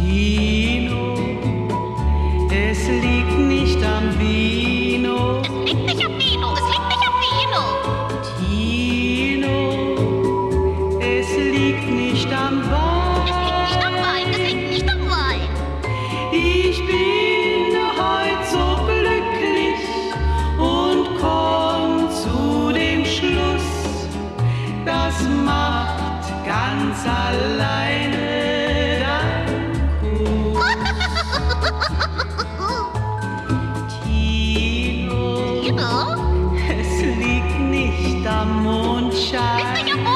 Kino. Es liegt nicht am Vino. Es liegt nicht am Vino. Es liegt nicht am Vino. Tino. Es liegt nicht am Wein. Es liegt nicht am Wein. Es liegt nicht am Wein. Ich bin heute so glücklich und komm zu dem Schluss. Das macht ganz allein. Nicht am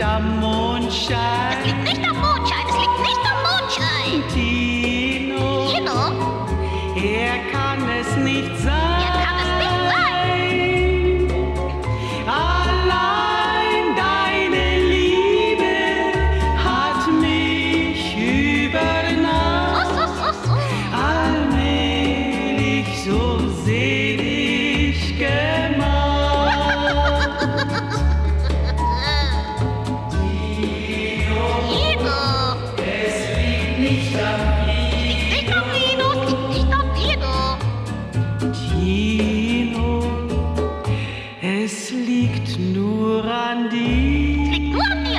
nicht am Es Mondschein. liegt nicht am Mondschein, es liegt nicht am Mondschein. Tino, Tino? er kann es nicht sein. Es liegt nur an dir.